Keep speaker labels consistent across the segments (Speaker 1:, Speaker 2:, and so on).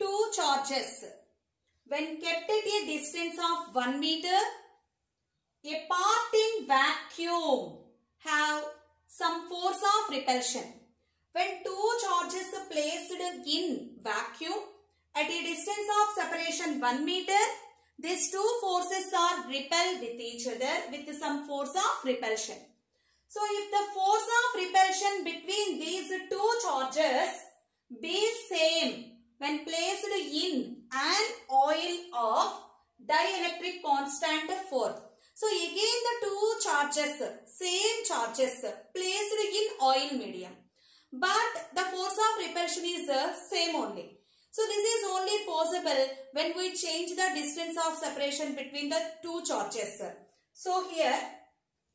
Speaker 1: two charges when kept at a distance of 1 meter a part in vacuum have some force of repulsion. When two charges are placed in vacuum at a distance of separation 1 meter, these two forces are repelled with each other with some force of repulsion. So if the force of repulsion between these two charges be same when placed in an oil of dielectric constant 4. So again the two charges, same charges placed in oil medium. But the force of repulsion is the same only. So this is only possible when we change the distance of separation between the two charges. So here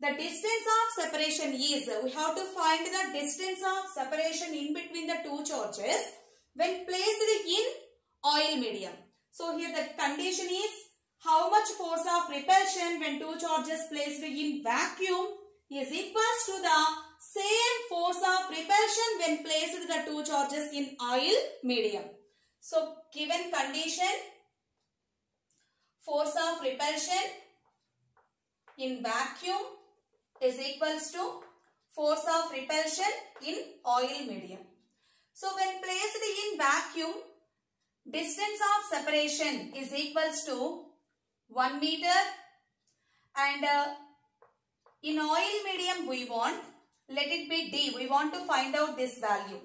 Speaker 1: the distance of separation is, we have to find the distance of separation in between the two charges when placed in oil medium. So here the condition is how much force of repulsion when two charges placed in vacuum is equals to the same force of repulsion when placed the two charges in oil medium. So given condition force of repulsion in vacuum is equals to force of repulsion in oil medium. So when placed in vacuum distance of separation is equals to 1 meter and uh, in oil medium we want let it be D we want to find out this value.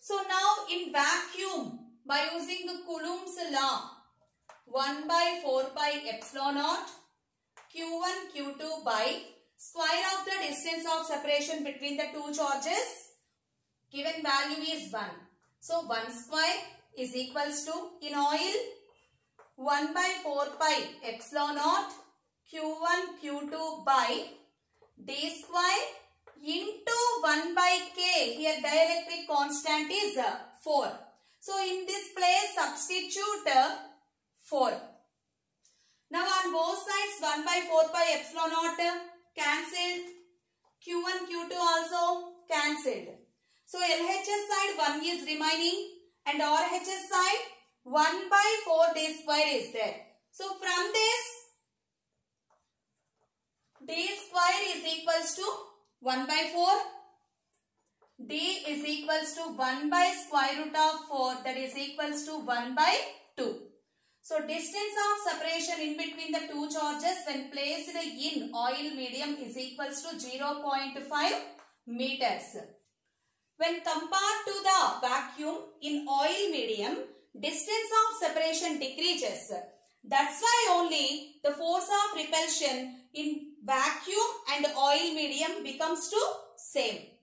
Speaker 1: So now in vacuum by using the Coulomb's law 1 by 4 pi epsilon naught q1 q2 by square of the distance of separation between the two charges given value is 1. So 1 square is equals to in oil 1 by 4 pi epsilon naught q1 q2 by d square into 1 by k. Here dielectric constant is uh, 4. So in this place substitute uh, 4. Now on both sides 1 by 4 pi epsilon naught uh, cancelled. q1 q2 also cancelled. So LHS side 1 is remaining and RHS side 1 by 4 d square is there. So from this d square is equals to 1 by 4. d is equals to 1 by square root of 4 that is equals to 1 by 2. So distance of separation in between the two charges when placed in oil medium is equals to 0.5 meters. When compared to the vacuum in oil medium, distance of separation decreases. That's why only the force of repulsion in vacuum and oil medium becomes to same.